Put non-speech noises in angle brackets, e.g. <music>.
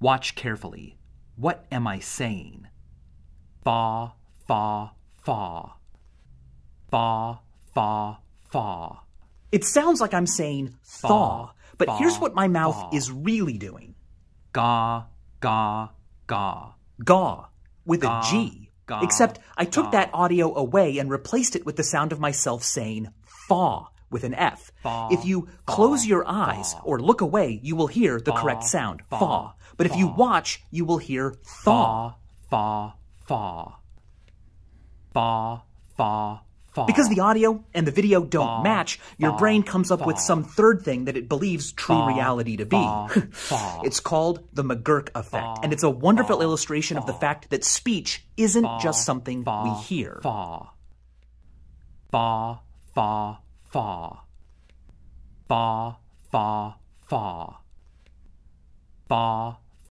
Watch carefully. What am I saying? Fa, fa, fa. Fa, fa, fa. It sounds like I'm saying thaw, but here's what my mouth is really doing. Ga, ga, ga. Ga, with a G. ga, Except I took ga. that audio away and replaced it with the sound of myself saying fa with an F. Fa, if you close your eyes or look away, you will hear the correct sound, fa. But if you watch, you will hear thaw. Fa, fa, fa. Fa, fa, fa. Because the audio and the video don't match, your fa, brain comes up with some third thing that it believes true Fa, reality to be. fa, <laughs> fa. it's called the McGurk effect, and it's a wonderful illustration of the fact that speech isn't just something fa, we hear. Fa. Fa, fa, fa. Fa, fa, fa. Fa,